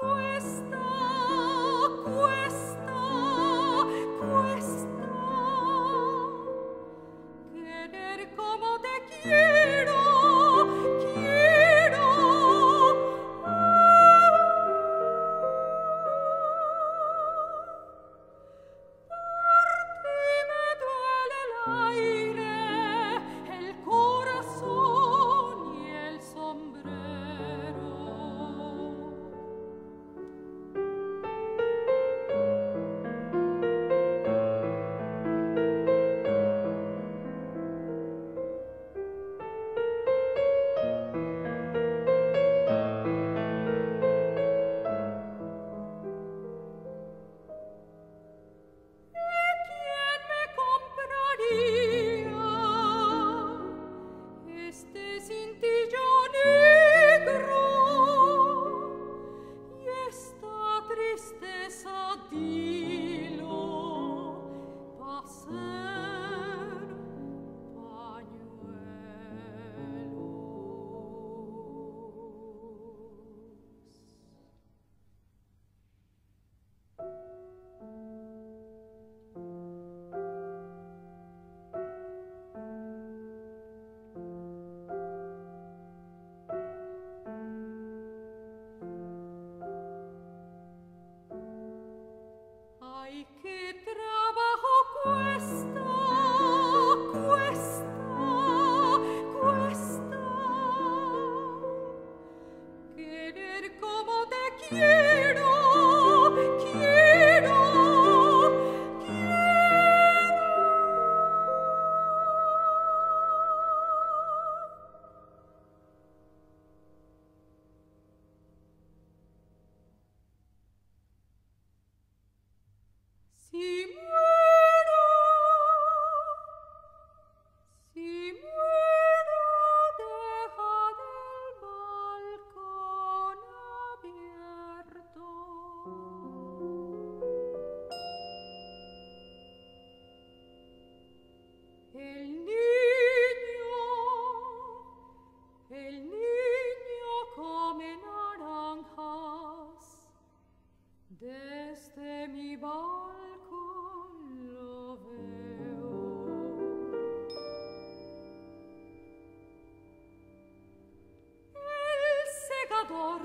questa, questa, questa.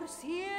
por si